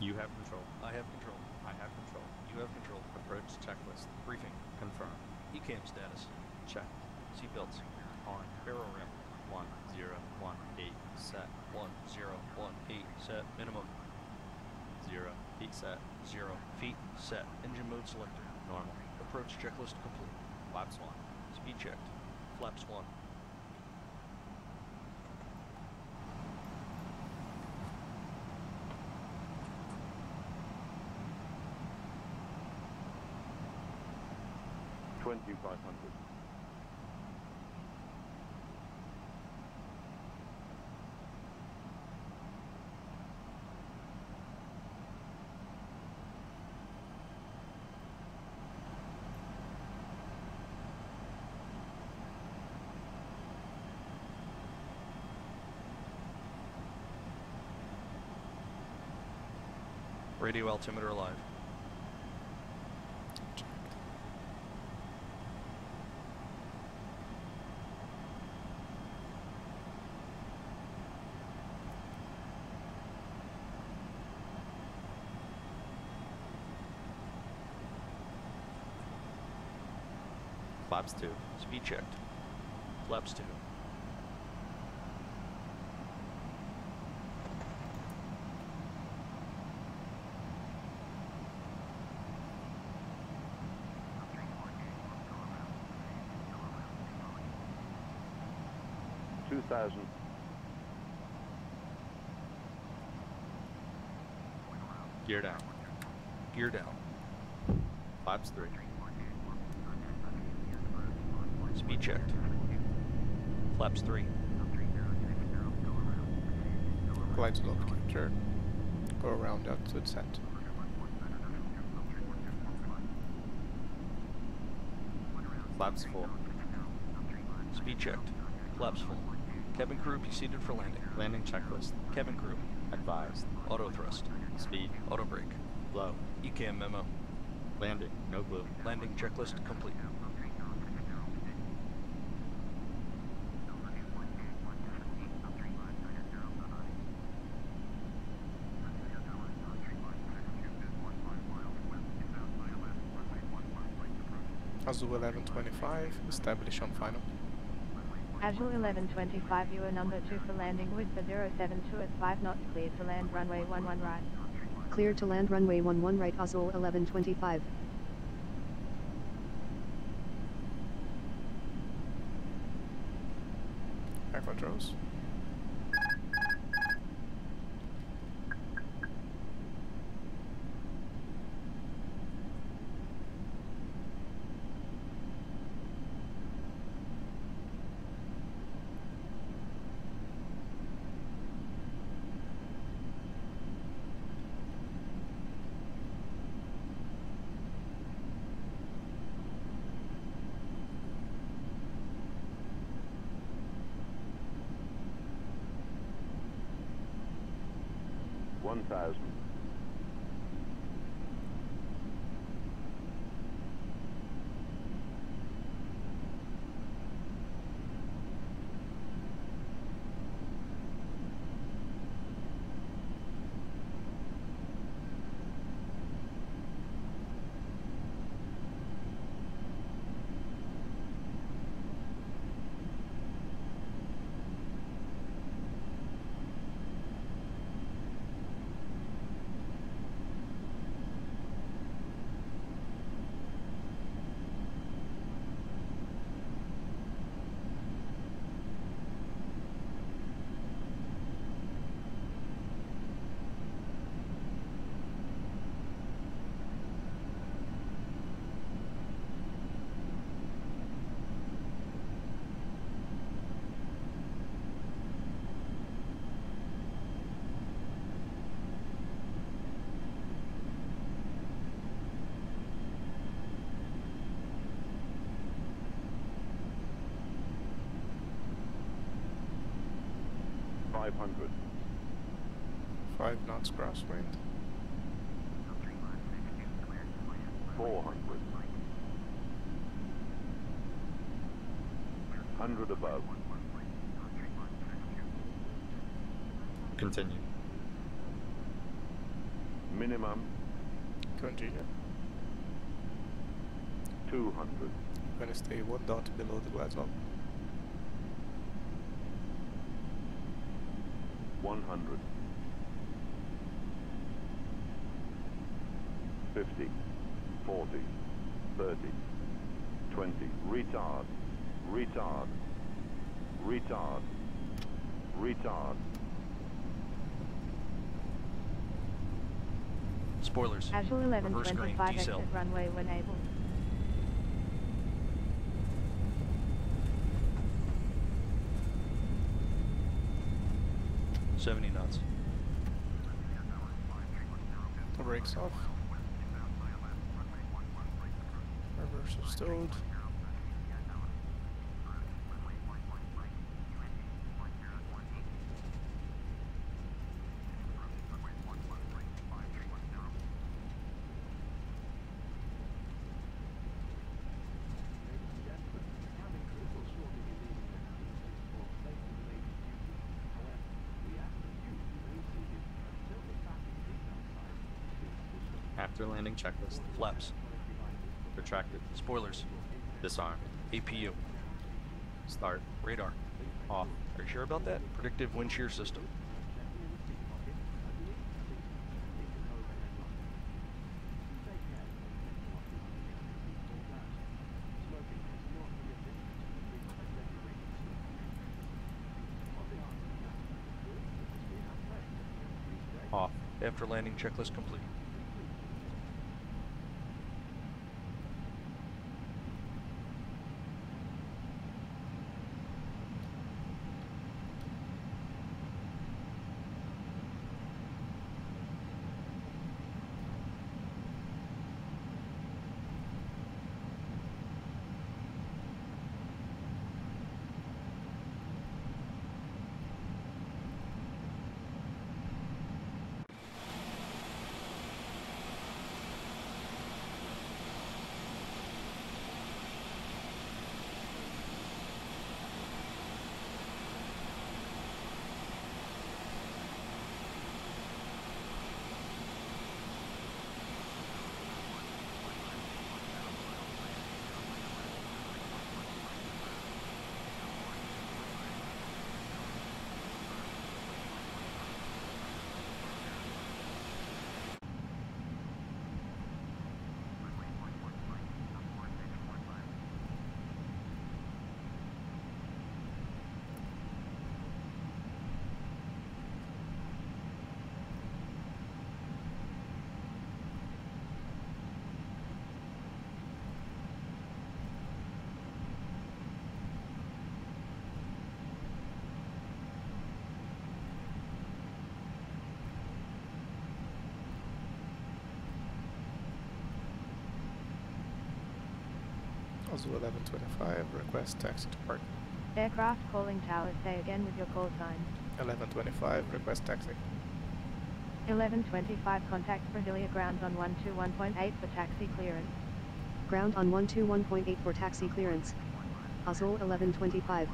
You have control. I have control. I have control. You have control. Approach checklist. Briefing. Confirm. ECAM status. Check. Seatbelts. On. Baro ref. 1018. Set. 1018. Set. Minimum. 0. feet set. Zero. Feet. Set. Engine mode selector. Normal. Approach checklist complete. Flaps 1. Speed checked. Flaps 1. Twenty-five hundred. Radio altimeter alive. Flaps 2. Speed checked. Flaps 2. Two thousand. Gear down. Gear down. Flaps 3. Speed checked. Flaps 3. Glide slope capture. Go around out to the center. Flaps 4. Speed checked. Flaps full. Cabin crew be seated for landing. Landing checklist. Cabin crew. Advised. Auto thrust. Speed. Auto brake. Low. ECAM memo. Landing. No blue. Landing checklist complete. Azul 1125, establish on final. Azul 1125, you are number 2 for landing Whisper 072 at 5 knots cleared to land runway 11 right. Clear to land runway 11 right Azul 1125. Air controls. 1,000. Five hundred. 5 knots crosswind. Four hundred. Hundred above. Continue. Minimum Continue. 200. Gonna stay one dot below the glide slope. 100. 50, 40, 30, 20. Retard, retard, retard, retard. Spoilers. Azul Reverse green, 1125 exit runway when able. Seventy knots. The brakes off. Reverser stowed. After landing checklist. Flaps. Retracted. Spoilers. Disarm. APU. Start. Radar. Off. Are you sure about that? Predictive wind shear system. Off. After landing checklist complete. Azul 1125, request taxi to park. Aircraft calling tower, say again with your call sign. 1125, request taxi. 1125 contact Brasilia ground on 121.8 for taxi clearance. Ground on 121.8 for taxi clearance. Azul 1125.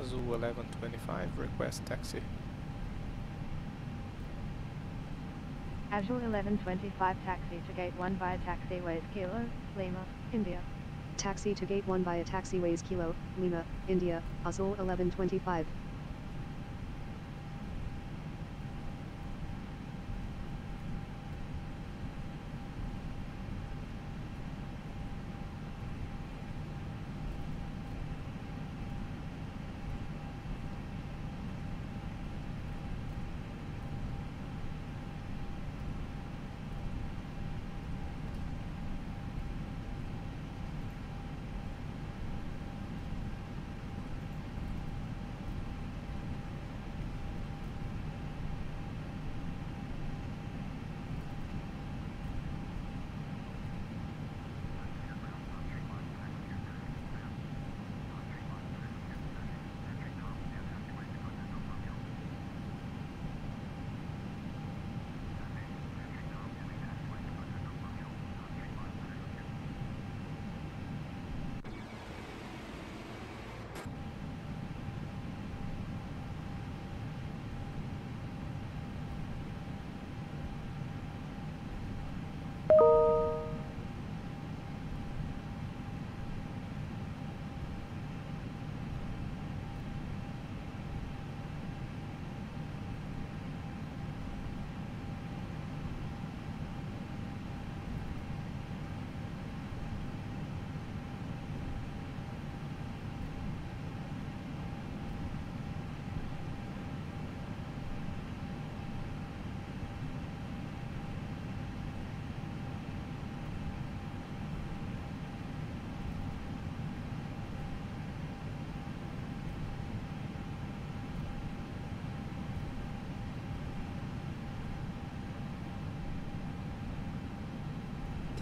Azul 1125, request taxi. Azul 1125 taxi to gate 1 via taxiways Kilo, Lima, India. Taxi to gate 1 via taxiways Kilo, Lima, India, Azul 1125.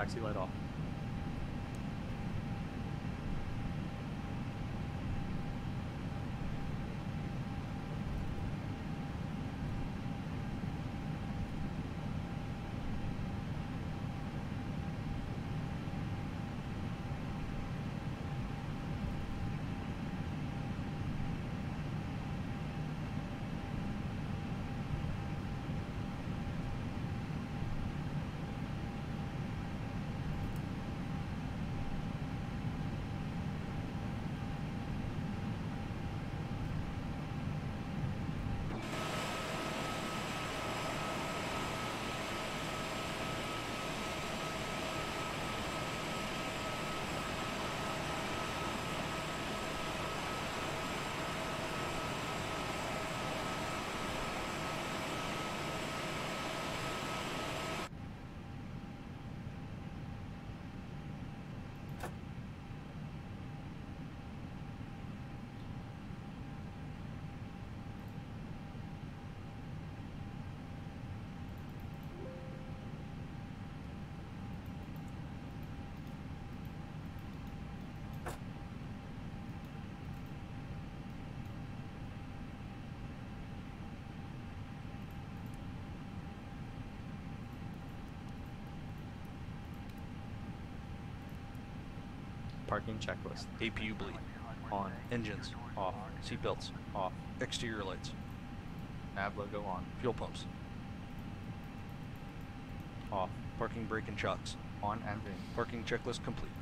Taxi light off. Parking checklist. APU bleed. On. Engines. Off. Seatbelts. Off. Exterior lights. Nav logo on. Fuel pumps. Off. Parking brake and shocks. On and in. Parking checklist complete.